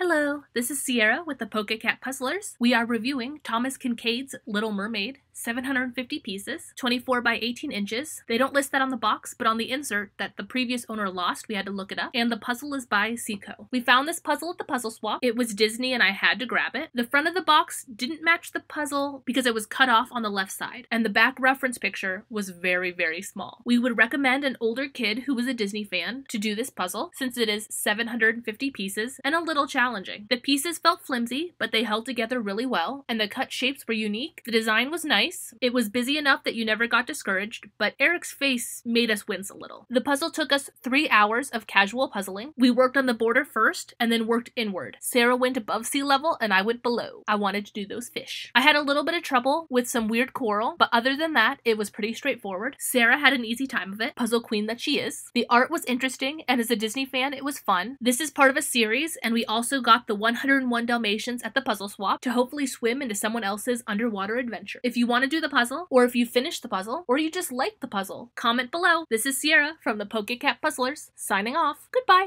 Hello, this is Sierra with the PokeCat Puzzlers. We are reviewing Thomas Kinkade's Little Mermaid, 750 pieces, 24 by 18 inches. They don't list that on the box, but on the insert that the previous owner lost, we had to look it up. And the puzzle is by Ceaco. We found this puzzle at the puzzle swap. It was Disney and I had to grab it. The front of the box didn't match the puzzle because it was cut off on the left side, and the back reference picture was very, very small. We would recommend an older kid who was a Disney fan to do this puzzle since it is 750 pieces and a little challenging. The pieces felt flimsy, but they held together really well, and the cut shapes were unique. The design was nice nice. It was busy enough that you never got discouraged, but Eric's face made us wince a little. The puzzle took us three hours of casual puzzling. We worked on the border first and then worked inward. Sarah went above sea level and I went below. I wanted to do those fish. I had a little bit of trouble with some weird coral, but other than that, it was pretty straightforward. Sarah had an easy time of it, puzzle queen that she is. The art was interesting, and as a Disney fan, it was fun. This is part of a series, and we also got the 101 Dalmatians at the puzzle swap to hopefully swim into someone else's underwater adventure. If you want to do the puzzle, or if you finished the puzzle, or you just like the puzzle, comment below. This is Sierra from the PokeCat Puzzlers, signing off. Goodbye!